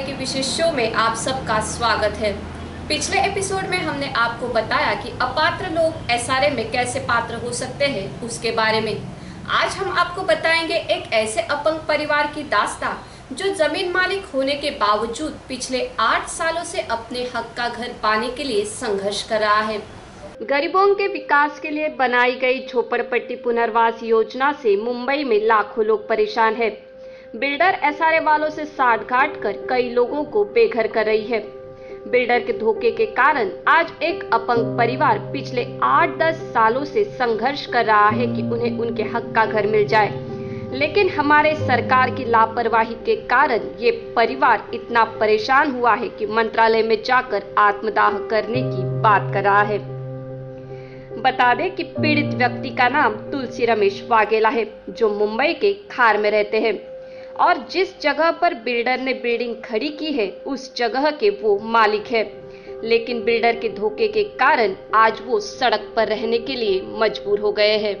के विशेष शो में आप सबका स्वागत है। पिछले एपिसोड में हमने आपको बताया कि अपात्र लोग एसआरए में कैसे पात्र हो सकते हैं, उसके बारे में। आज हम आपको बताएँगे एक ऐसे अपंग परिवार की दास्ता, जो ज़मीन मालिक होने के बावजूद पिछले आठ सालों से अपने हक का घर पाने के लिए संघर्ष कर रहा है। गरीबों के विकास के लिए बनाई गई झोपड़पट्टी पुनर्वास योजना से मुंबई में लाखों लोग परेशान है। बिल्डर एसआरए वालों से साठ घाट कर कई लोगों को बेघर कर रही है। बिल्डर के धोखे के कारण आज एक अपंग परिवार पिछले आठ दस सालों से संघर्ष कर रहा है कि उन्हें उनके हक का घर मिल जाए। लेकिन हमारे सरकार की लापरवाही के कारण ये परिवार इतना परेशान हुआ है कि मंत्रालय में जाकर आत्मदाह करने की बात कर रहा है। बता दें कि पीड़ित व्यक्ति का नाम तुलसी रमेश वाघेला है, जो मुंबई के खार में रहते हैं। और जिस जगह पर बिल्डर ने बिल्डिंग खड़ी की है, उस जगह के वो मालिक है। लेकिन बिल्डर के धोखे के कारण आज वो सड़क पर रहने के लिए मजबूर हो गए हैं।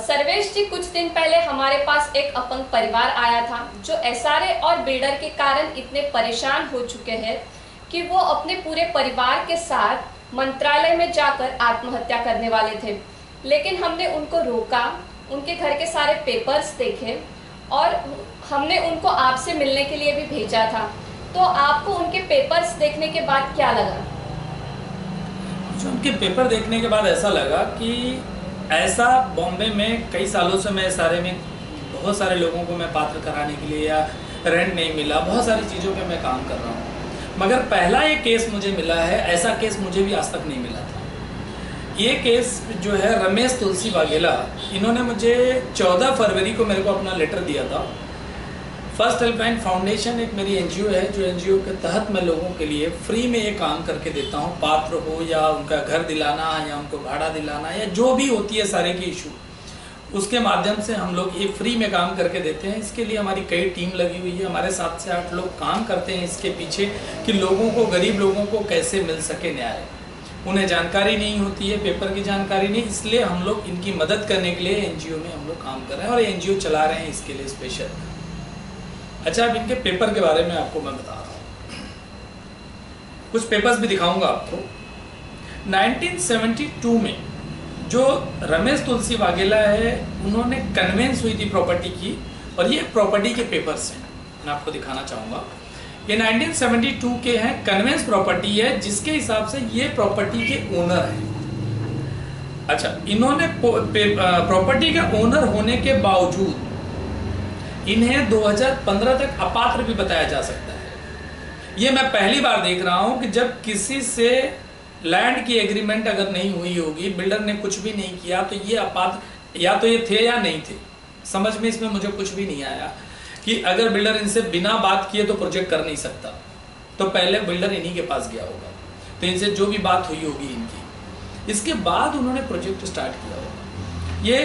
सर्वेश जी, कुछ दिन पहले हमारे पास एक अपंग परिवार आया था, जो एसआरए और बिल्डर के कारण इतने परेशान हो चुके हैं कि वो अपने पूरे परिवार के साथ मंत्रालय में जाकर आत्महत्या करने वाले थे। लेकिन हमने उनको रोका, उनके घर के सारे पेपर्स देखे और हमने उनको आपसे मिलने के लिए भी भेजा था। तो आपको उनके पेपर्स देखने के बाद क्या लगा? जो उनके पेपर देखने के बाद ऐसा लगा कि ऐसा बॉम्बे में कई सालों से मैं सारे में बहुत सारे लोगों को मैं पात्र कराने के लिए या रेंट नहीं मिला, बहुत सारी चीज़ों पे मैं काम कर रहा हूँ। मगर पहला ये केस मुझे मिला है, ऐसा केस मुझे भी आज तक नहीं मिला था। ये केस जो है रमेश तुलसी वाघेला, इन्होंने मुझे 14 फरवरी को मेरे को अपना लेटर दिया था। फ़र्स्ट हेल्पलाइन फाउंडेशन एक मेरी एनजीओ है, जो एनजीओ के तहत मैं लोगों के लिए फ्री में ये काम करके देता हूँ। पात्र हो या उनका घर दिलाना या उनको भाड़ा दिलाना या जो भी होती है सारे की इशू उसके माध्यम से हम लोग ये फ्री में काम करके देते हैं। इसके लिए हमारी कई टीम लगी हुई है। हमारे सात से आठ लोग काम करते हैं इसके पीछे कि लोगों को, गरीब लोगों को कैसे मिल सके न्याय। उन्हें जानकारी नहीं होती है पेपर की जानकारी नहीं। इसलिए हम लोग इनकी मदद करने के लिए एनजीओ में हम लोग काम कर रहे हैं और एनजीओ चला रहे हैं इसके लिए स्पेशल अच्छा अब इनके पेपर के बारे में आपको मैं बता रहा हूँ। कुछ पेपर्स भी दिखाऊँगा आपको। 1972 में जो रमेश तुलसी वाघेला है, उन्होंने कन्वेंस हुई थी प्रॉपर्टी की और ये प्रॉपर्टी के पेपर्स हैं। मैं आपको दिखाना चाहूँगा। ये 1972 के हैं कन्वेंस प्रॉपर्टी है, जिसके हिसाब से ये प्रॉपर्टी के ओनर हैं। अच्छा इन्होंने प्रॉपर्टी के ओनर होने के बावजूद इन्हें 2015 तक अपात्र भी बताया जा सकता है। ये मैं पहली बार देख रहा हूँ कि जब किसी से लैंड की एग्रीमेंट अगर नहीं हुई होगी बिल्डर ने कुछ भी नहीं किया तो ये अपात्र या तो ये थे या नहीं थे। समझ में इसमें मुझे कुछ भी नहीं आया कि अगर बिल्डर इनसे बिना बात किए तो प्रोजेक्ट कर नहीं सकता। तो पहले बिल्डर इन्हीं के पास गया होगा। तो इनसे जो भी बात हुई होगी इनकी। इसके बाद उन्होंने प्रोजेक्ट स्टार्ट किया होगा। ये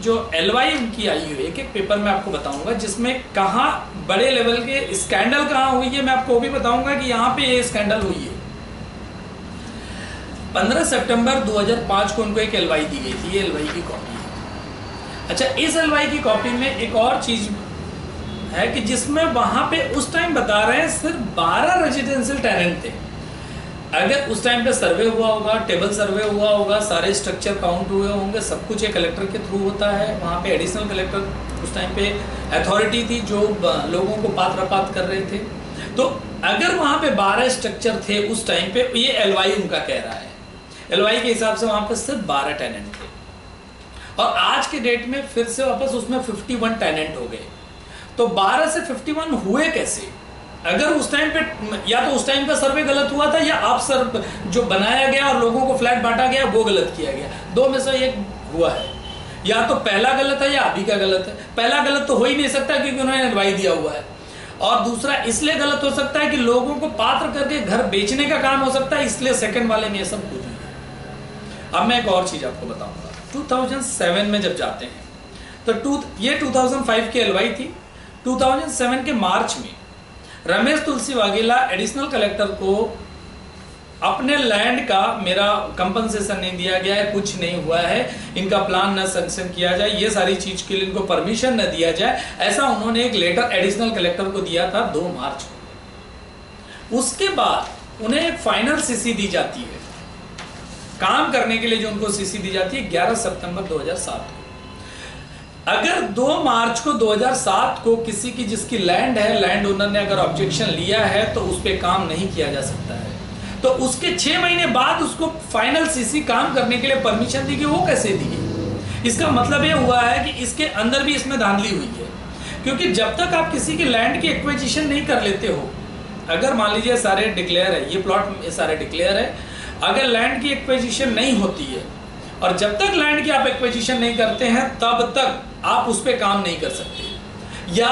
जो एल वाई उनकी आई हुई है, एक पेपर में आपको बताऊँगा, जिसमें कहा बड़े लेवल के स्कैंडल कहाँ हुई है, मैं आपको भी बताऊँगा कि यहाँ पे ये स्कैंडल हुई है। 15 सितंबर 2005 को उनको एक एलवाई दी गई थी, ये एल की कॉपी अच्छा इस एलवाई की कॉपी में एक और चीज़ है कि जिसमें वहाँ पे उस टाइम बता रहे हैं, सिर्फ़ 12 रेजिडेंशियल टेनेंट थे। अगर उस टाइम पे सर्वे हुआ होगा टेबल सर्वे हुआ होगा, सारे स्ट्रक्चर काउंट हुए होंगे, सब कुछ एक कलेक्टर के थ्रू होता है। वहाँ पे एडिशनल कलेक्टर उस टाइम पे अथॉरिटी थी जो लोगों को पात्र पात कर रहे थे। तो अगर वहाँ पे बारह स्ट्रक्चर थे उस टाइम पे, ये एलवाई उनका कह रहा है। एलवाई के हिसाब से वहाँ पे सिर्फ़ बारह टेनेंट थे। और आज के डेट में फिर से वापस उसमें फिफ्टी टेनेंट हो गए। तो बारह से फिफ्टी हुए कैसे? अगर उस टाइम पे, या तो उस टाइम का सर्वे गलत हुआ था, या आप सर, जो बनाया गया और लोगों को फ्लैट बांटा गया, वो गलत किया गया। दो में से एक हुआ है। या तो पहला गलत है, या अभी का गलत है। पहला गलत तो हो ही नहीं सकता, क्योंकि उन्होंने एडवाइस दिया हुआ है। और दूसरा, इसलिए गलत हो सकता है कि लोगों को पात्र करके घर बेचने का काम हो सकता है, इसलिए सेकंड वाले में ये सब कुछ नहीं है अब मैं एक और चीज़ आपको बताऊँगा। 2007 में जब जाते हैं तो टू ये 2005 की एलवाई थी। 2007 के मार्च में रमेश तुलसी वाघेला एडिशनल कलेक्टर को अपने लैंड का मेरा कंपनसेशन नहीं दिया गया है, कुछ नहीं हुआ है। इनका प्लान न सेंक्शन किया जाए, ये सारी चीज़ के लिए इनको परमिशन न दिया जाए। ऐसा उन्होंने एक लेटर एडिशनल कलेक्टर को दिया था दो मार्च को। उसके बाद उन्हें एक फाइनल सीसी दी जाती है। काम करने के लिए जो उनको सीसी दी जाती है 11 सितंबर 2007 को। अगर 2 मार्च को 2007 को किसी की जिसकी लैंड है, लैंड ओनर ने अगर ऑब्जेक्शन लिया है तो उस पर काम नहीं किया जा सकता है। तो उसके छह महीने बाद उसको फाइनल सीसी काम करने के लिए परमिशन दी गई, वो कैसे दी गई? इसका मतलब ये हुआ है कि इसके अंदर भी इसमें धांधली हुई है। क्योंकि जब तक आप किसी की लैंड की एक्विजिशन नहीं कर लेते हो, अगर मान लीजिए सारे डिक्लेयर है, ये प्लॉट सारे डिक्लेयर है, अगर लैंड की एक्विजिशन नहीं होती है और जब तक लैंड की आप एक्विजिशन नहीं करते हैं, तब तक आप उस पर काम नहीं कर सकते। या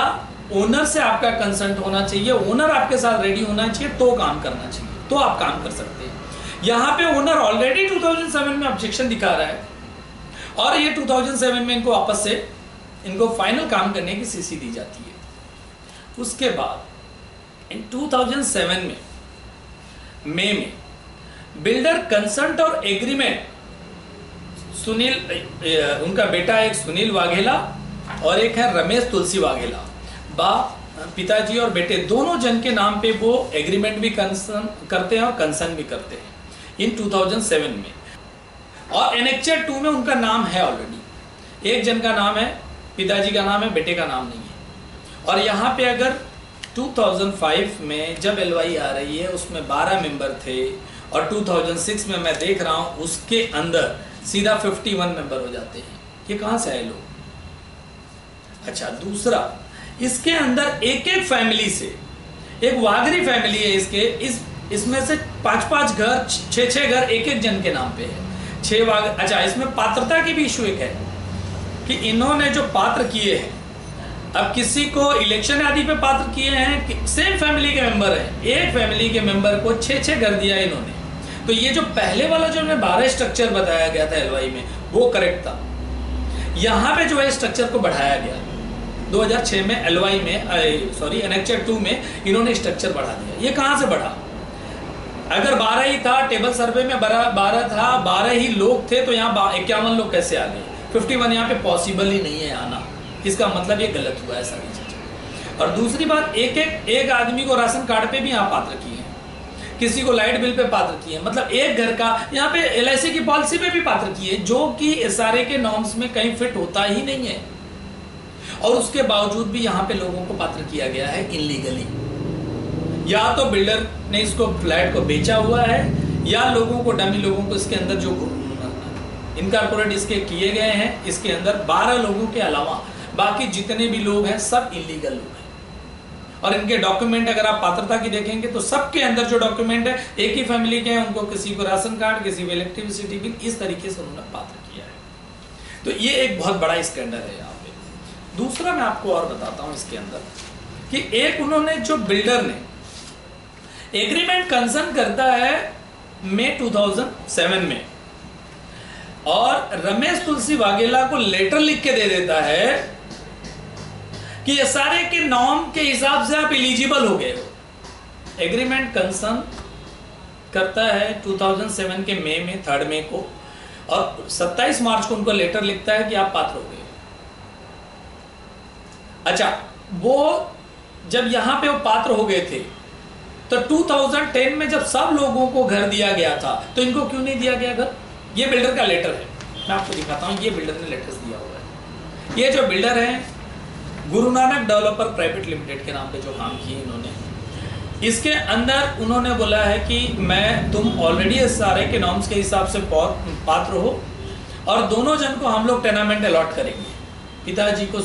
ओनर से आपका कंसल्ट होना चाहिए ओनर आपके साथ रेडी होना चाहिए तो काम करना चाहिए तो आप काम कर सकते हैं। यहाँ पे ओनर ऑलरेडी 2007 में ऑब्जेक्शन दिखा रहा है। और ये 2007 में इनको वापस से, इनको फाइनल काम करने की सीसी दी जाती है। उसके बाद इन 2007 में मई में बिल्डर कंसल्ट और एग्रीमेंट सुनील उनका बेटा एक सुनील वाघेला और एक है रमेश तुलसी वाघेला। बा, पिताजी और बेटे दोनों जन के नाम पे वो एग्रीमेंट भी कंसर्न करते हैं और कंसर्न भी करते हैं इन 2007 में। और एनेक्चर टू में उनका नाम है ऑलरेडी एक जन का नाम है, पिताजी का नाम है, बेटे का नाम नहीं है। और यहाँ पे अगर 2005 में जब एलवाई आ रही है, उसमें 12 मेंबर थे और 2006 में मैं देख रहा हूँ, उसके अंदर सीधा 51 मेंबर हो जाते हैं। ये कहाँ से आए लोग? अच्छा दूसरा, इसके अंदर एक एक फैमिली से, एक वागरी फैमिली है इसके, इस, इसमें से पाँच पाँच घर छह छह घर एक एक जन के नाम पे है। छह वाग अच्छा इसमें पात्रता की भी इशू एक है, कि इन्होंने जो पात्र किए हैं, अब किसी को इलेक्शन आदि पे पात्र किए हैं सेम फैमिली के मेंबर हैं, एक फैमिली के मेंबर को छह छह घर दिया इन्होंने। तो ये जो पहले वाला जो बारह स्ट्रक्चर बताया गया था एलवाई में, वो करेक्ट था। यहाँ पे जो है स्ट्रक्चर को बढ़ाया गया। 2006 में एलवाई में सॉरी एनेक्चर टू में इन्होंने स्ट्रक्चर बढ़ा दिया। ये कहाँ से बढ़ा? अगर बारह ही था टेबल सर्वे में बारह था, बारह ही लोग थे तो यहाँ इक्यावन लोग कैसे आ गए? फिफ्टी वन यहाँ पे पॉसिबल ही नहीं है आना। इसका मतलब ये गलत हुआ है सारी चीज़ें। और दूसरी बात एक एक एक आदमी को राशन कार्ड पे भी यहाँ पात्र किए किसी को लाइट बिल पे पात्र किए मतलब एक घर का, यहाँ पे एल की पॉलिसी पे भी पात्र किए जो कि एस के नॉर्म्स में कहीं फिट होता ही नहीं है। और उसके बावजूद भी यहाँ पे लोगों को पात्र किया गया है इनलीगली या तो बिल्डर ने इसको फ्लैट को बेचा हुआ है, या लोगों को डमी लोगों को इसके अंदर जो इनकारपोरेट इसके किए गए हैं, इसके अंदर 12 लोगों के अलावा बाकी जितने भी लोग हैं, सब इलीगल लोग। और इनके डॉक्यूमेंट अगर आप पात्रता की देखेंगे तो सबके अंदर जो डॉक्यूमेंट है, एक ही फैमिली के हैं, उनको किसी को राशन कार्ड, किसी को इलेक्ट्रिसिटी बिल इस तरीके से उन्होंने पात्र किया है। तो ये एक बहुत बड़ा स्कैंडल है यहाँ पे। दूसरा मैं आपको और बताता हूँ इसके अंदर, कि एक उन्होंने जो बिल्डर ने एग्रीमेंट कंसर्न करता है मई 2007 में, और रमेश तुलसी वाघेला को लेटर लिख के दे देता है कि सारे के नॉर्म के हिसाब से आप इलिजिबल हो गए हो। एग्रीमेंट कंसर्न करता है 2007 के मई में थर्ड मई को, और 27 मार्च को उनको लेटर लिखता है कि आप पात्र हो गए अच्छा वो जब यहाँ पे वो पात्र हो गए थे तो 2010 में जब सब लोगों को घर दिया गया था तो इनको क्यों नहीं दिया गया घर? ये बिल्डर का लेटर है। मैं आपको दिखाता हूँ, ये बिल्डर ने लेटर्स दिया हुआ है। ये जो बिल्डर है Guru Nanak developer private limited के नाम पे जो काम किए इन्होंने। इसके अंदर उन्होंने बोला है कि मैं, तुम ऑलरेडी सारे के नॉर्म्स के हिसाब से पात्र हो और दोनों जन को हम लोग टेनामेंट अलॉट करेंगे। पिताजी को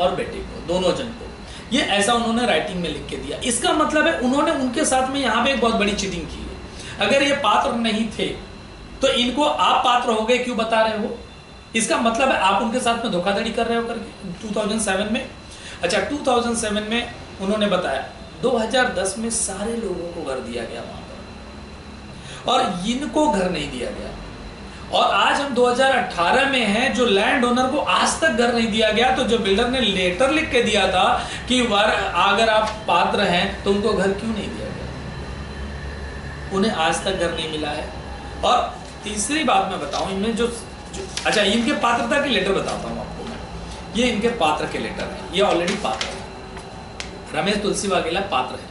और बेटे को, दोनों जन को। ये ऐसा उन्होंने राइटिंग में लिख के दिया। इसका मतलब है उन्होंने उनके साथ में यहाँ पे एक बहुत बड़ी चीटिंग की है। अगर ये पात्र नहीं थे तो इनको आप पात्र हो गए, क्यों बता रहे हो? इसका मतलब है आप उनके साथ में धोखाधड़ी कर रहे हो करके 2007 में? अच्छा 2007 में उन्होंने बताया 2010 में सारे लोगों को घर दिया गया वहाँ पर। और इनको घर नहीं दिया गया। और आज हम 2018 में हैं जो लैंड ओनर को आज तक घर नहीं दिया गया तो जो बिल्डर ने लेटर लिख के दिया था कि वर अगर आप पात्र हैं तो उनको घर क्यों नहीं दिया गया? उन्हें आज तक घर नहीं मिला है। और तीसरी बात मैं बताऊँ इनमें जो, जो अच्छा इनके पात्रता के लेटर बताता हूँ ये इनके पात्र के लेटर है। ये ऑलरेडी पात्र है। रमेश तुलसी वाघेला पात्र है।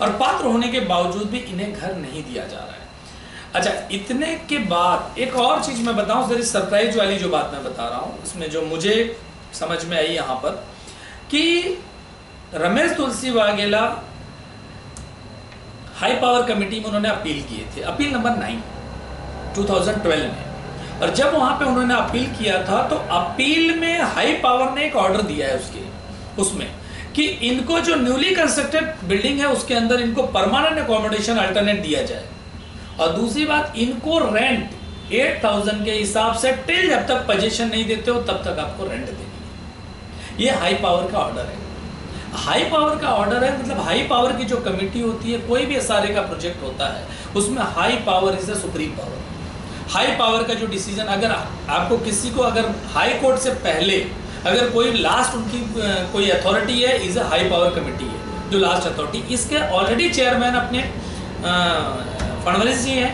और पात्र होने के बावजूद भी इन्हें घर नहीं दिया जा रहा है। अच्छा इतने के बाद एक और चीज़ मैं बताऊँ, जरा सरप्राइज़ वाली जो बात मैं बता रहा हूँ इसमें जो मुझे समझ में आई यहाँ पर, कि Ramesh Tulsi Vaghela high power committee में उन्होंने अपील किए थे। अपील नंबर नाइन 2012 में। और जब वहाँ पे उन्होंने अपील किया था तो अपील में हाई पावर ने एक ऑर्डर दिया है उसके, उसमें, कि इनको जो न्यूली कंस्ट्रक्टेड बिल्डिंग है, उसके अंदर इनको परमानेंट अकोमोडेशन अल्टरनेट दिया जाए। और दूसरी बात, इनको रेंट एट थाउज़ेंड के हिसाब से टिल जब तक पोजीशन नहीं देते हो, तब तक आपको रेंट है। ये हाई पावर का ऑर्डर है। हाई पावर का ऑर्डर है मतलब हाई पावर की जो कमेटी होती है, कोई भी एस का प्रोजेक्ट होता है, उसमें high power is the supreme power high power का जो डिसीज़न अगर आपको किसी को अगर हाई कोर्ट से पहले अगर कोई लास्ट उनकी कोई अथॉरिटी है is a high power committee है, जो लास्ट अथॉरिटी इसके ऑलरेडी चेयरमैन अपने फडणवीस जी हैं,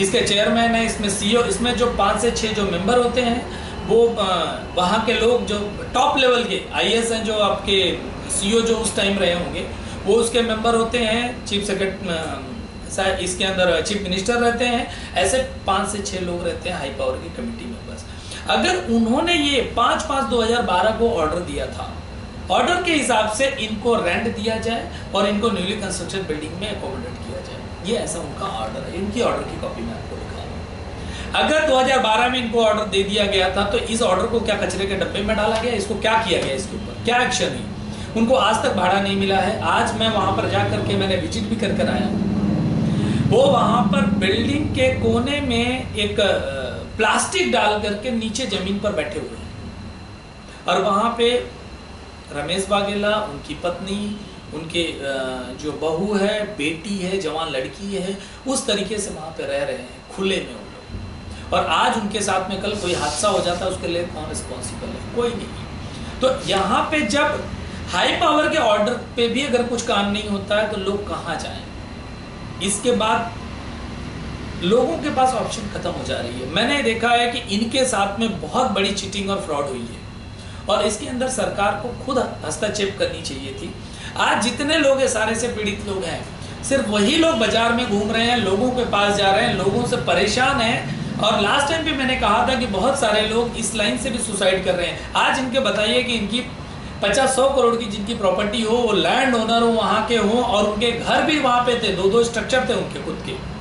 इसके चेयरमैन है, इसमें सीईओ इसमें जो पाँच से छः जो मेंबर होते हैं, वो वहाँ के लोग जो टॉप लेवल के आईएएस हैं, जो आपके सीईओ जो उस टाइम रहे होंगे, वो उसके मेंबर होते हैं चीफ सेक्रेटरी इसके अंदर चीफ मिनिस्टर रहते हैं। ऐसे पाँच से छः लोग रहते हैं हाई पावर की कमेटी मेंबर्स अगर उन्होंने ये पाँच पाँच दो हज़ार बारह को ऑर्डर दिया था ऑर्डर के हिसाब से इनको रेंट दिया जाए और इनको न्यूली कंस्ट्रक्टेड बिल्डिंग में अकोमोडेट किया जाए। ये ऐसा उनका ऑर्डर है। इनकी ऑर्डर की कॉपी में आपको दिखा रहा हूँ। अगर 2012 में इनको ऑर्डर दे दिया गया था तो इस ऑर्डर को क्या कचरे के डब्बे में डाला गया? इसको क्या किया गया इसके ऊपर? क्या एक्शन हुई? उनको आज तक भाड़ा नहीं मिला है। आज मैं वहाँ पर जा करके मैंने विज़िट भी कर कर आया वो वहाँ पर बिल्डिंग के कोने में एक प्लास्टिक डाल करके नीचे ज़मीन पर बैठे हुए हैं। और वहाँ पे रमेश बागेला, उनकी पत्नी, उनके जो बहू है, बेटी है, जवान लड़की है, उस तरीके से वहाँ पे रह रहे हैं, खुले में उन लोग। और आज उनके साथ में कल कोई हादसा हो जाता है, उसके लिए कौन रिस्पॉन्सिबल है? कोई नहीं। तो यहाँ पे जब हाई पावर के ऑर्डर पे भी अगर कुछ काम नहीं होता है तो लोग कहाँ जाए? इसके बाद लोगों के पास ऑप्शन खत्म हो जा रही है। मैंने देखा है कि इनके साथ में बहुत बड़ी चीटिंग और फ्रॉड हुई है। और इसके अंदर सरकार को खुद हस्तक्षेप करनी चाहिए थी। आज जितने लोग है सारे से पीड़ित लोग हैं, सिर्फ़ वही लोग बाज़ार में घूम रहे हैं, लोगों के पास जा रहे हैं, लोगों से परेशान हैं। और लास्ट टाइम भी मैंने कहा था कि बहुत सारे लोग इस लाइन से भी सुसाइड कर रहे हैं। आज इनके बताइए कि इनकी पचास सौ करोड़ की जिनकी प्रॉपर्टी हो, वो लैंड ओनर हो, वहाँ के हो और उनके घर भी वहाँ पे थे दो दो स्ट्रक्चर थे उनके, खुद के।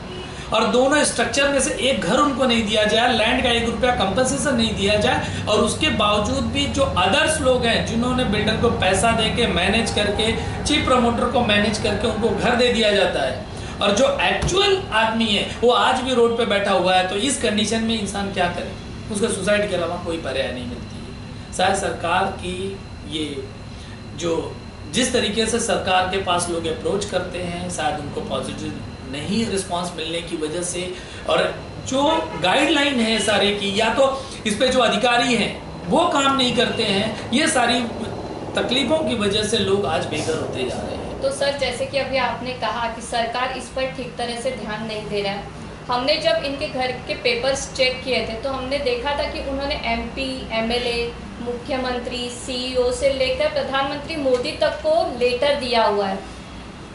और दोनों स्ट्रक्चर में से एक घर उनको नहीं दिया जाए लैंड का एक रुपया कंपनसेशन नहीं दिया जाए और उसके बावजूद भी जो अदर्स लोग हैं, जिन्होंने बिल्डर को पैसा दे के मैनेज करके चीफ प्रमोटर को मैनेज करके उनको घर दे दिया जाता है। और जो एक्चुअल आदमी है, वो आज भी रोड पे बैठा हुआ है तो इस कंडीशन में इंसान क्या करे? उसको सुसाइड के अलावा कोई पर्याय नहीं मिलती है। शायद सरकार की ये जो जिस तरीके से सरकार के पास लोग अप्रोच करते हैं, शायद उनको पॉजिटिव नहीं रिस्पांस मिलने की वजह से, और जो गाइडलाइन है सारे की, या तो इस पे जो अधिकारी हैं, वो काम नहीं करते हैं, ये सारी तकलीफों की वजह से लोग आज बेघर होते जा रहे हैं। तो सर, जैसे कि अभी आपने कहा कि सरकार इस पर ठीक तरह से ध्यान नहीं दे रहा है। हमने जब इनके घर के पेपर्स चेक किए थे तो हमने देखा था कि उन्होंने एमपी एमएलए मुख्यमंत्री सीईओ से लेकर प्रधानमंत्री मोदी तक को लेटर दिया हुआ है।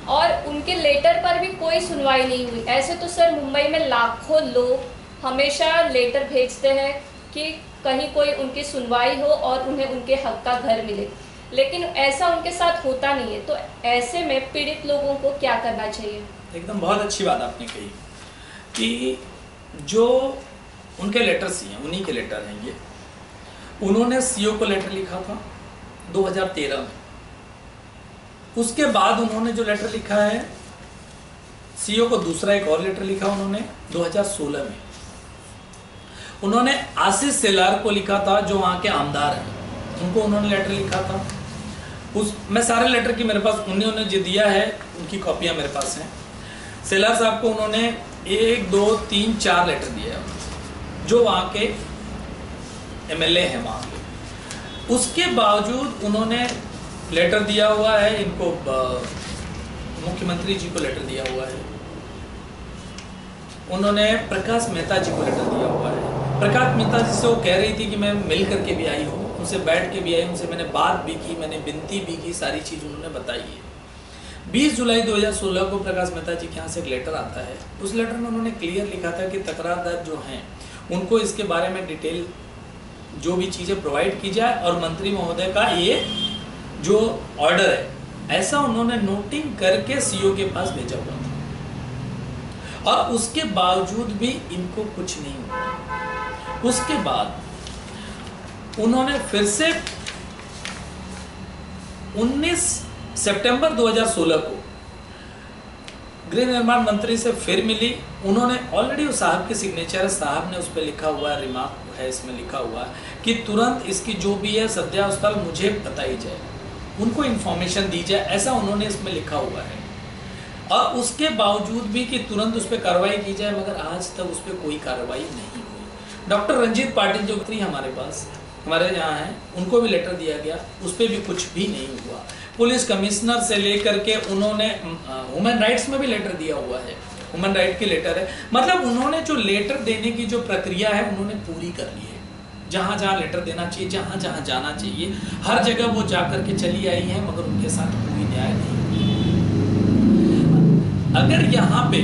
और उनके लेटर पर भी कोई सुनवाई नहीं हुई। ऐसे तो सर मुंबई में लाखों लोग हमेशा लेटर भेजते हैं कि कहीं कोई उनकी सुनवाई हो और उन्हें उनके हक का घर मिले। लेकिन ऐसा उनके साथ होता नहीं है। तो ऐसे में पीड़ित लोगों को क्या करना चाहिए? एकदम बहुत अच्छी बात आपने कही कि जो उनके लेटर्स हैं, उन्हीं के लेटर हैं ये। उन्होंने सीओ को लेटर लिखा था 2013 में। उसके बाद उन्होंने जो लेटर लिखा है सीईओ को दूसरा एक और लेटर लिखा उन्होंने 2016 में। उन्होंने आशीष सेलार को लिखा था, जो वहाँ के आमदार हैं। उनको उन्होंने लेटर लिखा था। उस, मैं सारे लेटर की मेरे पास उन्होंने जो दिया है, उनकी कॉपियाँ मेरे पास हैं। सेलार साहब को उन्होंने एक, दो, तीन, चार लेटर दिया जो वहाँ के एमएलए हैं वहाँ के। उसके बावजूद उन्होंने लेटर दिया हुआ है, इनको मुख्यमंत्री जी को लेटर दिया हुआ है। उन्होंने प्रकाश मेहता जी को लेटर दिया हुआ है। प्रकाश मेहता जी से वो कह रही थी कि मैं मिल करके भी आई हूँ, उनसे बैठ के भी आई उनसे मैंने बात भी की, मैंने विनती भी की, सारी चीज़ उन्होंने बताई है। 20 जुलाई 2016 को प्रकाश मेहता जी के यहाँ से एक लेटर आता है। उस लेटर में उन्होंने क्लियर लिखा था कि तकरारदार जो हैं, उनको इसके बारे में डिटेल जो भी चीज़ें प्रोवाइड की जाए और मंत्री महोदय का ये जो ऑर्डर है, ऐसा उन्होंने नोटिंग करके सीओ के पास भेजा हुआ था। और उसके बावजूद भी इनको कुछ नहीं हुआ। उसके बाद उन्होंने फिर से 19 सितंबर 2016 को गृह निर्माण मंत्री से फिर मिली। उन्होंने ऑलरेडी उस साहब के सिग्नेचर साहब ने उस पर लिखा हुआ रिमार्क है, इसमें लिखा हुआ कि तुरंत इसकी जो भी है सद्या स्थल मुझे बताई जाए। उनको इन्फॉर्मेशन दी जाए, ऐसा उन्होंने इसमें लिखा हुआ है। और उसके बावजूद भी कि तुरंत उस पर कार्रवाई की जाए, मगर आज तक उस पर कोई कार्रवाई नहीं हुई। डॉक्टर रंजीत पाटिल जो थी हमारे पास, हमारे यहाँ हैं, उनको भी लेटर दिया गया, उस पर भी कुछ भी नहीं हुआ। पुलिस कमिश्नर से लेकर के उन्होंने ह्यूमन राइट्स में भी लेटर दिया हुआ है। ह्यूमन राइट की लेटर है। मतलब उन्होंने जो लेटर देने की जो प्रक्रिया है, उन्होंने पूरी कर ली है। जहाँ जहाँ लेटर देना चाहिए, जहाँ जहाँ जाना चाहिए, हर जगह वो जाकर के चली आई है, मगर उनके साथ कोई न्याय नहीं अगर यहाँ पे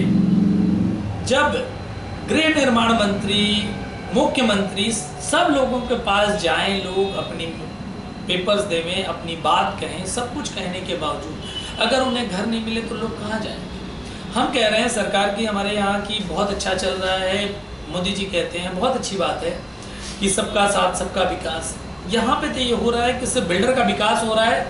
जब गृह निर्माण मंत्री, मुख्यमंत्री सब लोगों के पास जाएँ, लोग अपनी पेपर्स देवें, अपनी बात कहें, सब कुछ कहने के बावजूद, अगर उन्हें घर नहीं मिले तो लोग कहाँ जाएँगे हम कह रहे हैं सरकार की, हमारे यहाँ की बहुत अच्छा चल रहा है। मोदी जी कहते हैं, बहुत अच्छी बात है कि सबका साथ, सबका विकास। यहाँ पे तो ये हो रहा है कि सिर्फ़ बिल्डर का विकास हो रहा है।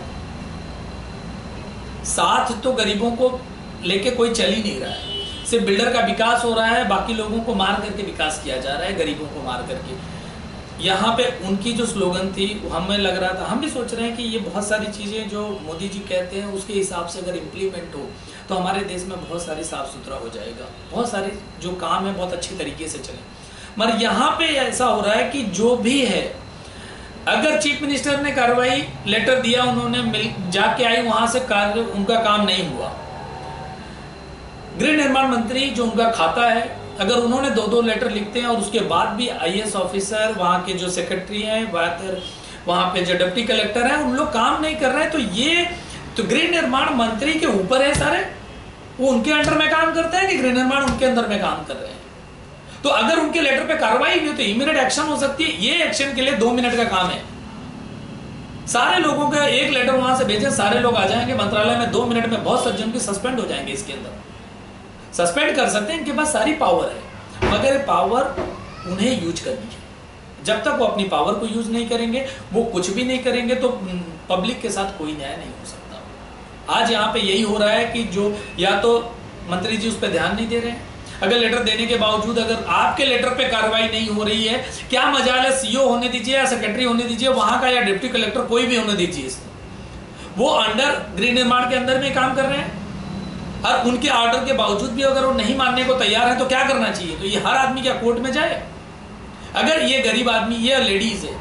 साथ तो गरीबों को लेके कोई चल ही नहीं रहा है। सिर्फ़ बिल्डर का विकास हो रहा है, बाकी लोगों को मार करके विकास किया जा रहा है, गरीबों को मार करके। यहाँ पे उनकी जो स्लोगन थी हमें लग रहा था। हम भी सोच रहे हैं कि ये बहुत सारी चीज़ें जो मोदी जी कहते हैं, उसके हिसाब से अगर इम्प्लीमेंट हो तो हमारे देश में बहुत सारी साफ़ सुथरा हो जाएगा। बहुत सारे जो काम है, बहुत अच्छी तरीके से चले। मगर यहाँ पे ऐसा हो रहा है कि जो भी है, अगर चीफ मिनिस्टर ने कार्रवाई लेटर दिया, उन्होंने मिल, जाके आई, वहाँ से कार्य, उनका काम नहीं हुआ। गृह निर्माण मंत्री जो उनका खाता है अगर उन्होंने दो दो लेटर लिखते हैं और उसके बाद भी आईएएस ऑफिसर वहाँ के जो सेक्रेटरी हैं, वहाँ पे जो डिप्टी कलेक्टर हैं, उन लोग काम नहीं कर रहे हैं तो ये तो गृह निर्माण मंत्री के ऊपर है सारे। वो उनके अंडर में काम करते हैं कि गृह निर्माण उनके अंदर में काम कर रहे हैं? तो अगर उनके लेटर पे कार्रवाई हुई तो इमीडिएट एक्शन हो सकती है। ये एक्शन के लिए दो मिनट का काम है। सारे लोगों का एक लेटर वहाँ से भेजे, सारे लोग आ जाएँगे। मंत्रालय में दो मिनट में बहुत सज्जन की सस्पेंड हो जाएँगे इसके अंदर। सस्पेंड कर सकते हैं, इनके पास सारी पावर है। मगर पावर उन्हें यूज़ करनी है जब तक वो अपनी पावर को यूज़ नहीं करेंगे, वो कुछ भी नहीं करेंगे तो पब्लिक के साथ कोई न्याय नहीं हो सकता। आज यहाँ पे यही हो रहा है कि जो, या तो मंत्री जी उस पर ध्यान नहीं दे रहे हैं। अगर लेटर देने के बावजूद अगर आपके लेटर पे कार्रवाई नहीं हो रही है, क्या मजाल है सीओ होने दीजिए या सेक्रेटरी होने दीजिए, वहाँ का या डिप्टी कलेक्टर कोई भी होने दीजिए वो अंडर गृह निर्माण के अंदर में काम कर रहे हैं। और उनके ऑर्डर के बावजूद भी अगर वो नहीं मानने को तैयार है तो क्या करना चाहिए? तो ये हर आदमी क्या कोर्ट में जाए? अगर ये गरीब आदमी, ये लेडीज़ है,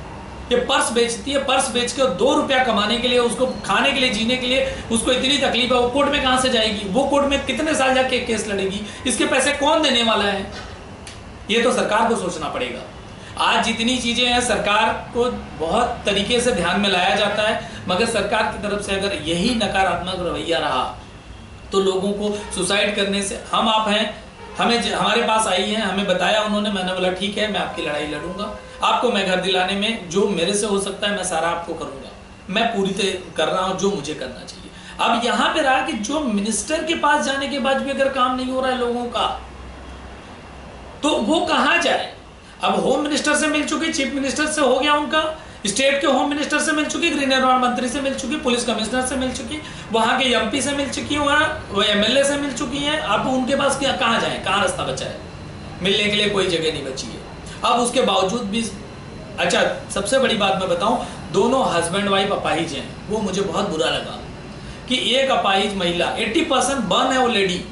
ये पर्स बेचती है पर्स बेच के दो रुपया कमाने के लिए, उसको खाने के लिए, जीने के लिए, उसको इतनी तकलीफ़ है, वो कोर्ट में कहाँ से जाएगी? वो कोर्ट में कितने साल जाके केस लड़ेगी? इसके पैसे कौन देने वाला है? ये तो सरकार को सोचना पड़ेगा। आज जितनी चीज़ें हैं, सरकार को बहुत तरीके से ध्यान में लाया जाता है, मगर सरकार की तरफ़ से अगर यही नकारात्मक रवैया रहा तो लोगों को सुसाइड करने से हम आप हैं, हमें हमारे पास आई है, हमें बताया उन्होंने, मैंने बोला, ठीक है, मैं आपकी लड़ाई लड़ूँगा। आपको मैं घर दिलाने में जो मेरे से हो सकता है, मैं सारा आपको करूँगा। मैं पूरी तरह कर रहा हूँ जो मुझे करना चाहिए। अब यहाँ पे रहा कि जो मिनिस्टर के पास जाने के बाद भी अगर काम नहीं हो रहा है लोगों का तो वो कहाँ जाए? अब होम मिनिस्टर से मिल चुके, चीफ मिनिस्टर से हो गया उनका स्टेट के होम मिनिस्टर से मिल चुकी, गृह निर्माण मंत्री से मिल चुकी, पुलिस कमिश्नर से मिल चुकी, वहाँ के एमपी से मिल चुकी, वहाँ एमएलए से मिल चुकी है। अब उनके पास क्या, कहाँ जाए? कहाँ रास्ता बचा है? मिलने के लिए कोई जगह नहीं बची है। अब उसके बावजूद भी अच्छा सबसे बड़ी बात मैं बताऊँ, दोनों हस्बैंड वाइफ अपाहिज हैं। वो मुझे बहुत बुरा लगा कि एक अपाहिज महिला 80 परसेंट बर्न है वो लेडी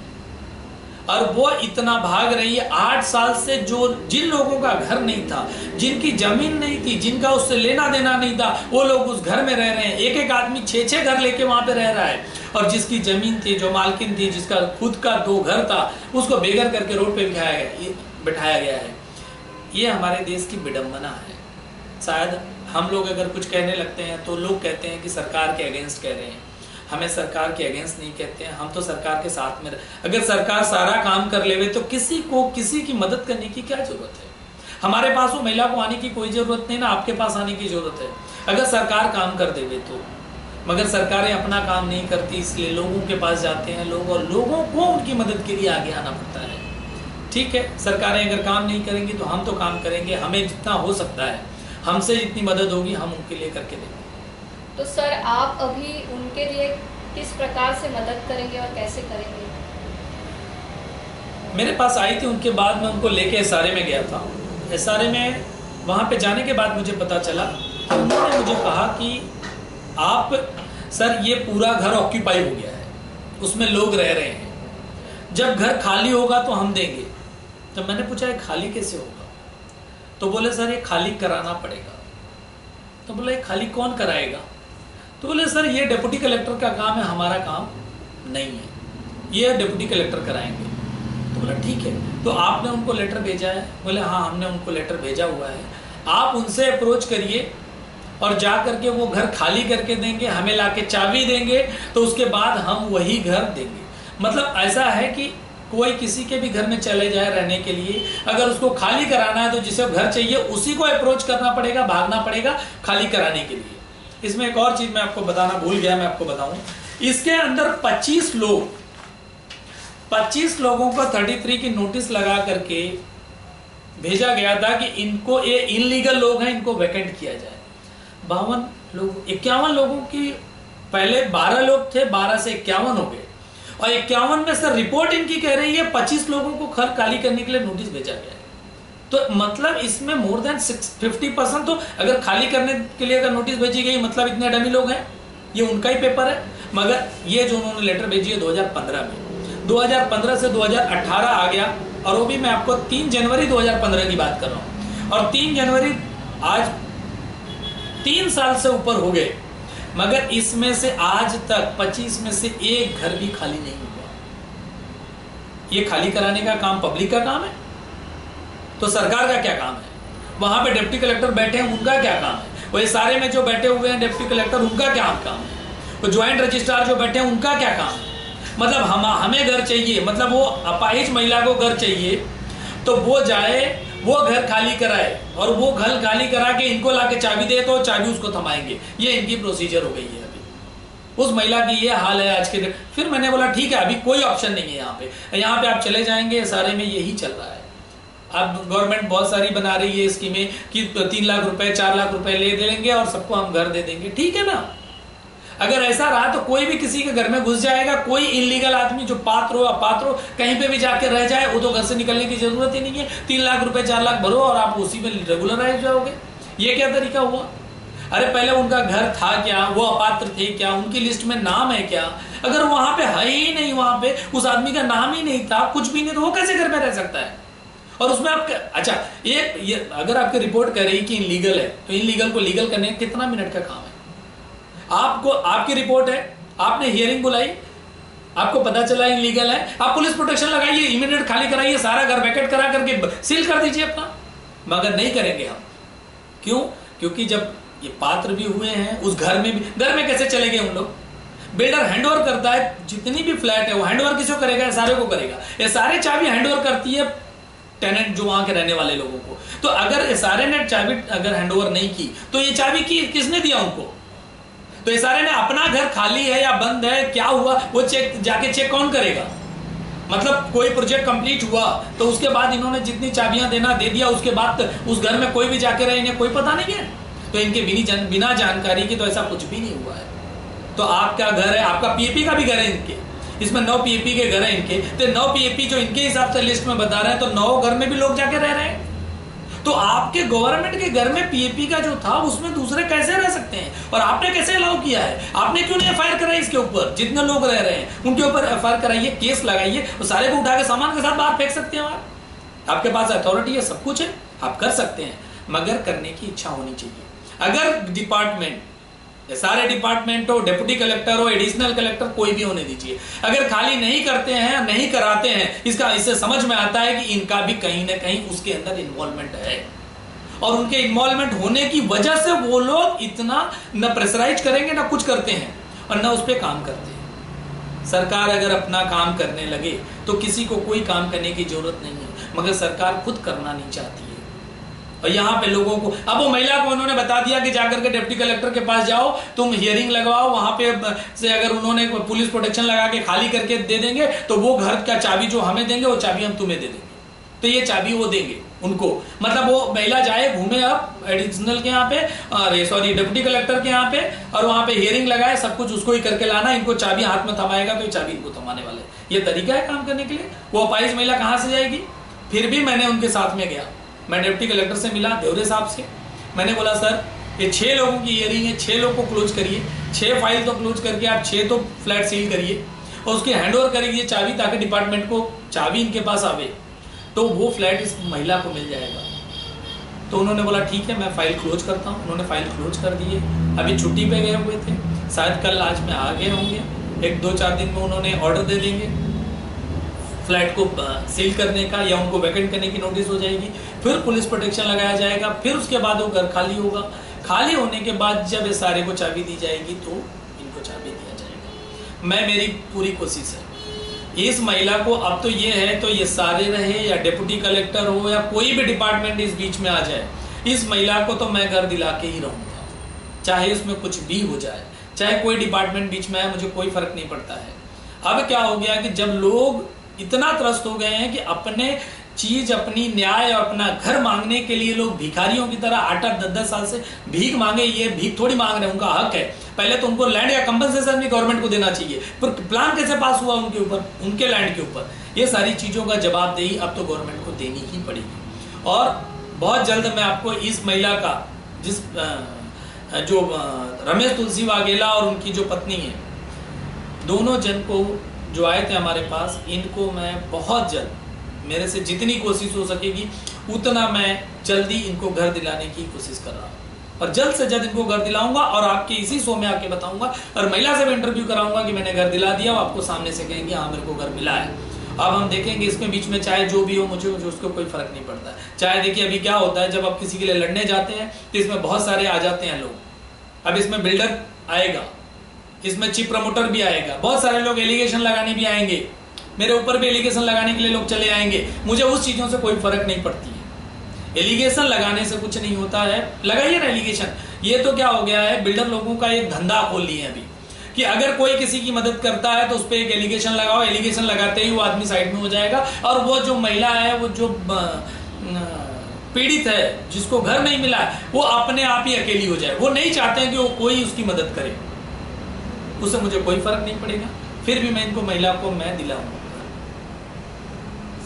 और वो इतना भाग रही है, आठ साल से जो जिन लोगों का घर नहीं था, जिनकी ज़मीन नहीं थी, जिनका उससे लेना देना नहीं था, वो लोग उस घर में रह रहे हैं। एक एक आदमी छः छः घर लेके वहाँ पे रह रहा है। और जिसकी ज़मीन थी, जो मालकिन थी, जिसका खुद का दो घर था, उसको बेघर करके रोड पे बिठाया गया बिठाया गया है। ये हमारे देश की विडम्बना है। शायद हम लोग अगर कुछ कहने लगते हैं तो लोग कहते हैं कि सरकार के अगेंस्ट कह रहे हैं। हमें सरकार के अगेंस्ट नहीं कहते हैं, हम तो सरकार के साथ में अगर सरकार सारा काम कर लेवे तो किसी को, किसी की मदद करने की क्या ज़रूरत है? हमारे पास वो महिला को आने की कोई ज़रूरत नहीं, ना आपके पास आने की ज़रूरत है। अगर सरकार काम कर देवे तो मगर सरकारें अपना काम नहीं करती, इसलिए लोगों के पास जाते हैं लोग और लोगों को उनकी मदद के लिए आगे आना पड़ता है। ठीक है, सरकारें अगर काम नहीं करेंगी तो हम तो काम करेंगे, हमें जितना हो सकता है, हमसे जितनी मदद होगी हम उनके लिए करके देंगे। तो सर, आप अभी उनके लिए किस प्रकार से मदद करेंगे और कैसे करेंगे? मेरे पास आई थी, उनके बाद मैं उनको लेके एस में गया था। एस में, वहाँ पे जाने के बाद मुझे पता चला कि उन्होंने मुझे कहा कि आप, सर, ये पूरा घर ऑक्यूपाई हो गया है। उसमें लोग रह रहे हैं। जब घर खाली होगा तो हम देंगे। तो मैंने पूछा, ये खाली कैसे होगा? तो बोले, सर, ये खाली कराना पड़ेगा। तो बोले खाली कौन कराएगा? तो बोले, सर, ये डिप्टी कलेक्टर का काम है, हमारा काम नहीं है। ये डिप्टी कलेक्टर कराएँगे। तो बोला, ठीक है। तो आपने उनको लेटर भेजा है? बोले हाँ हमने उनको लेटर भेजा हुआ है। आप उनसे अप्रोच करिए और जा करके वो घर खाली करके देंगे, हमें लाके चाबी देंगे तो उसके बाद हम वही घर देंगे। मतलब ऐसा है कि कोई किसी के भी घर में चले जाए रहने के लिए, अगर उसको खाली कराना है तो जिसे घर चाहिए, उसी को अप्रोच करना पड़ेगा, भागना पड़ेगा खाली कराने के लिए। इसमें एक और चीज़ मैं आपको बताना भूल गया, मैं आपको बताऊँ। इसके अंदर 25 लोग 25 लोगों को 33 की नोटिस लगा करके भेजा गया था कि इनको, ये इनलीगल लोग हैं, इनको वैकेंट किया जाए। बावन लोग, इक्यावन लोगों की, पहले 12 लोग थे 12 से इक्यावन हो गए। और इक्यावन में सर रिपोर्ट इनकी कह रही है 25 लोगों को खर खाली करने के लिए नोटिस भेजा गया तो मतलब इसमें मोर देन फिफ्टी परसेंट तो अगर खाली करने के लिए अगर नोटिस भेजी गई मतलब इतने डमी लोग हैं, ये उनका ही पेपर है। मगर ये जो उन्होंने लेटर भेजी है 2015 में 2015 से 2018 आ गया, और वो भी मैं आपको 3 जनवरी 2015 की बात कर रहा हूँ। और 3 जनवरी आज तीन साल से ऊपर हो गए, मगर इसमें से आज तक 25 में से एक घर भी खाली नहीं हुआ। ये खाली कराने का काम पब्लिक का काम है तो सरकार का क्या काम है? वहाँ पे डिप्टी कलेक्टर बैठे हैं, उनका क्या काम है? वही सारे में जो बैठे हुए हैं डिप्टी कलेक्टर, उनका क्या काम है? वो ज्वाइंट रजिस्ट्रार जो बैठे हैं, उनका क्या काम है? मतलब हम, हमें घर चाहिए मतलब वो अपाहिज महिला को घर चाहिए तो वो जाए, वो घर खाली कराए, और वो घर खाली करा के इनको लाके चाबी दे तो चाबी उसको थमाएँगे। ये इनकी प्रोसीजर हो गई है अभी। उस महिला की ये हाल है आज के दिन। फिर मैंने बोला, ठीक है, अभी कोई ऑप्शन नहीं है यहाँ पे। यहाँ पे आप चले जाएँगे, सारे में यही चल रहा है। अब गवर्नमेंट बहुत सारी बना रही है स्कीमें कि तीन लाख रुपए, चार लाख रुपए ले देंगे और सबको हम घर दे देंगे। ठीक है ना? अगर ऐसा रहा तो कोई भी किसी के घर में घुस जाएगा, कोई इलीगल आदमी जो पात्र हो, अपात्र हो, कहीं पे भी जाके रह जाए, वो तो घर से निकलने की ज़रूरत ही नहीं है। तीन लाख रुपए, चार लाख भरो और आप उसी में रेगुलर रह जाओगे। ये क्या तरीका हुआ? अरे पहले उनका घर था क्या? वो अपात्र थे क्या? उनकी लिस्ट में नाम है क्या? अगर वहाँ पे है ही नहीं, वहाँ पे उस आदमी का नाम ही नहीं था, कुछ भी नहीं तो वो कैसे घर में रह सकता है? और उसमें आप अच्छा ये, ये अगर आपकी रिपोर्ट कह रही कि इनलीगल है तो इनलीगल को लीगल करने कितना मिनट का काम है? आपको आपकी रिपोर्ट है आपने हियरिंग बुलाई आपको पता चला इनलीगल है आप पुलिस प्रोटेक्शन लगाइए इमीडिएट खाली कराइए सारा घर वैकेट करा करके सील कर दीजिए अपना। मगर नहीं करेंगे हम। क्यों? क्योंकि जब ये पात्र भी हुए हैं उस घर में भी घर में कैसे चले गए उन लोग? बिल्डर हैंडओवर करता है जितनी भी फ्लैट है वो हैंडओवर किसको करेगा? सारे को करेगा। ये सारे चाबी हैंडओवर करती है टेनेंट जो वहाँ के रहने वाले लोगों को। तो अगर सारे ने चाबी अगर हैंडओवर नहीं की तो ये चाबी की किसने दिया उनको? तो सारे ने अपना घर खाली है या बंद है? क्या हुआ? वो चेक जाके चेक कौन करेगा? मतलब कोई प्रोजेक्ट कंप्लीट हुआ तो उसके बाद इन्होंने जितनी चाबियाँ देना दे दिया उसके बाद उस घर में कोई भी जाके रहे इन्हें कोई पता नहीं है। तो इनके बिनी जान, बिना जानकारी के तो ऐसा कुछ भी नहीं हुआ है। तो आपका घर है आपका पीएपी का भी घर है इनके। इसमें नौ पीएपी के घर है इनके तो नौ पीएपी जो इनके हिसाब से लिस्ट में बता रहे हैं तो नौ घर में भी लोग जाके रह रहे हैं। तो आपके गवर्नमेंट के घर में पीएपी का जो था, उसमें दूसरे कैसे रह सकते हैं? और आपने कैसे अलाउ किया है? आपने क्यों नहीं एफ़ कराई इसके ऊपर? जितने लोग रह रहे हैं, उनके ऊपर एफआईआर कराइए केस लगाइए वो सारे को उठा के सामान के साथ बाहर फेंक सकते हैं आप। आपके पास अथॉरिटी है, सब कुछ है, आप कर सकते हैं, मगर करने की इच्छा होनी चाहिए। अगर डिपार्टमेंट सारे डिपार्टमेंट हो, डेप्यूटी कलेक्टर हो, एडिशनल कलेक्टर, कोई भी होने दीजिए। अगर खाली नहीं करते हैं, नहीं कराते हैं, इसका, इससे समझ में आता है कि इनका भी कहीं ना कहीं उसके अंदर इन्वॉल्वमेंट है। और उनके इन्वॉल्वमेंट होने की वजह से वो लोग इतना न प्रेशराइज करेंगे, ना कुछ करते हैं और न उस पर काम करते हैं। सरकार अगर अपना काम करने लगे तो किसी को कोई काम करने की ज़रूरत नहीं है। मगर सरकार खुद करना नहीं चाहती और यहाँ पे लोगों को अब वो महिला को उन्होंने बता दिया कि जाकर के डिप्टी कलेक्टर के पास जाओ, तुम हियरिंग लगवाओ, वहाँ पे से अगर उन्होंने पुलिस प्रोटेक्शन लगा के खाली करके दे देंगे तो वो घर का चाबी जो हमें देंगे, वो चाबी हम तुम्हें दे देंगे। तो ये चाबी वो देंगे उनको। मतलब वो महिला जाए, घूमे अब एडिशनल के यहाँ पे, अरे सॉरी डिप्टी कलेक्टर के यहाँ पे, और वहाँ पे हियरिंग लगाए, सब कुछ उसको ही करके लाना, इनको चाबी हाथ में थमाएगा तो ये चाबी इनको थमाने वाले ये तरीका है काम करने के लिए। वो अपाइज महिला कहाँ से जाएगी? फिर भी मैंने उनके साथ में गया। मैं डिप्टी कलेक्टर से मिला, देवरे साहब से। मैंने बोला, सर, ये छह लोगों की इयरिंग है, छह लोग को क्लोज करिए। छह फ़ाइल तो क्लोज करके आप छह तो फ्लैट सील करिए और उसके हैंड ओवर करिए चाबी ताकि डिपार्टमेंट को चाबी इनके पास आवे। तो वो फ्लैट इस महिला को मिल जाएगा। तो उन्होंने बोला, ठीक है, मैं फ़ाइल क्लोज करता हूँ। उन्होंने फ़ाइल क्लोज कर दिए। अभी छुट्टी पे गए हुए थे। शायद कल आज में आ गए होंगे। एक दो चार दिन में उन्होंने ऑर्डर दे देंगे। फ्लैट को सील करने का या उनको वैकेंट करने की नोटिस हो जाएगी। फिर पुलिस प्रोटेक्शन लगाया जाएगा, फिर उसके बाद वो घर खाली होगा। खाली होने के बाद जब इस सारे को चाबी दी जाएगी तो इनको चाबी दिया जाएगा। मैं, मेरी पूरी कोशिश है। इस महिला को अब तो ये है तो ये सारे रहे, या डिप्टी कलेक्टर हो, या कोई भी डिपार्टमेंट इस बीच में आ जाए, इस महिला को तो मैं घर दिला के ही रहूँगा। चाहे उसमें कुछ भी हो जाए, चाहे कोई डिपार्टमेंट बीच में आए, मुझे कोई फ़र्क नहीं पड़ता है। अब क्या हो गया कि जब लोग इतना त्रस्त हो गए हैं कि अपने चीज़ अपनी न्याय और अपना घर मांगने के लिए लोग भिखारियों की तरह आठ आठ, दस दस साल से भीख मांगे, ये भीख थोड़ी मांग रहे हैं, उनका हक है। पहले तो उनको लैंड या कंपनसेशन भी गवर्नमेंट को देना चाहिए। पर प्लान कैसे पास हुआ उनके ऊपर? उनके लैंड के ऊपर। ये सारी चीज़ों का जवाबदेही अब तो गवर्नमेंट को देनी ही पड़ेगी। और बहुत जल्द मैं आपको इस महिला का, जिस जो रमेश तुलसी वाघेला और उनकी जो पत्नी है, दोनों जन को जो आए थे हमारे पास, इनको मैं बहुत जल्द मेरे से जितनी कोशिश हो सकेगी, उतना मैं जल्दी इनको घर दिलाने की कोशिश कर रहा हूँ। और जल्द से जल्द इनको घर दिलाऊँगा और आपके इसी शो में आके बताऊँगा और महिला से भी इंटरव्यू कराऊँगा कि मैंने घर दिला दिया आपको सामने से कहेंगे हाँ मेरे को घर मिला है। अब हम देखेंगे इसमें बीच में चाहे जो भी हो, मुझे मुझे उसको कोई फ़र्क नहीं पड़ता। चाहे देखिए अभी क्या होता है, जब आप किसी के लिए लड़ने जाते हैं तो इसमें बहुत सारे आ जाते हैं लोग। अब इसमें बिल्डर आएगा, इसमें चीफ प्रमोटर भी आएगा, बहुत सारे लोग एलिगेशन लगाने भी आएँगे। मेरे ऊपर भी एलिगेशन लगाने के लिए लोग चले आएँगे। मुझे उस चीज़ों से कोई फ़र्क नहीं पड़ती है। एलिगेशन लगाने से कुछ नहीं होता है। लगाइए ना एलिगेशन ये तो क्या हो गया है? बिल्डर लोगों का एक धंधा खोल लिए अभी। कि अगर कोई किसी की मदद करता है तो उस पर एक एलिगेशन लगाओ। एलिगेशन लगाते ही वो आदमी साइड में हो जाएगा। और वो जो महिला है, वो जो पीड़ित है, जिसको घर नहीं मिला वो अपने आप ही अकेली हो जाए। वो नहीं चाहते हैं कि वो कोई उसकी मदद करे। उससे मुझे कोई फ़र्क नहीं पड़ेगा। फिर भी मैं इनको महिला को मैं दिलाऊँगा।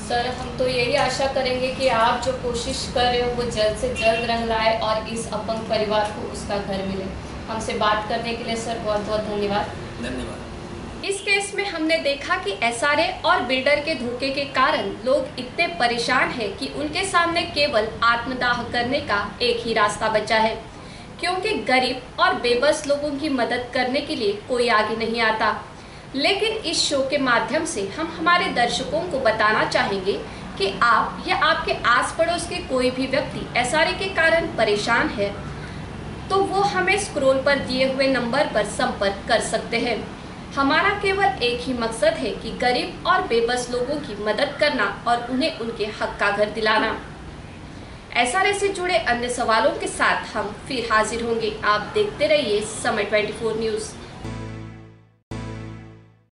सर हम तो यही आशा करेंगे कि आप जो कोशिश कर रहे हो वो जल्द से जल्द रंग लाए और इस अपंग परिवार को उसका घर मिले। हमसे बात करने के लिए सर बहुत बहुत धन्यवाद। धन्यवाद। इस केस में हमने देखा कि एसआरए और बिल्डर के धोखे के कारण लोग इतने परेशान हैं कि उनके सामने केवल आत्मदाह करने का एक ही रास्ता बचा है। क्योंकि गरीब और बेबस लोगों की मदद करने के लिए कोई आगे नहीं आता। लेकिन इस शो के माध्यम से हम हमारे दर्शकों को बताना चाहेंगे कि आप या आपके आस पड़ोस के कोई भी व्यक्ति एसआरए के कारण परेशान है तो वो हमें स्क्रोल पर दिए हुए नंबर पर संपर्क कर सकते हैं। हमारा केवल एक ही मकसद है कि गरीब और बेबस लोगों की मदद करना और उन्हें उनके हक का घर दिलाना। एसआरए से जुड़े अन्य सवालों के साथ हम फिर हाजिर होंगे। आप देखते रहिए समय 24 न्यूज़।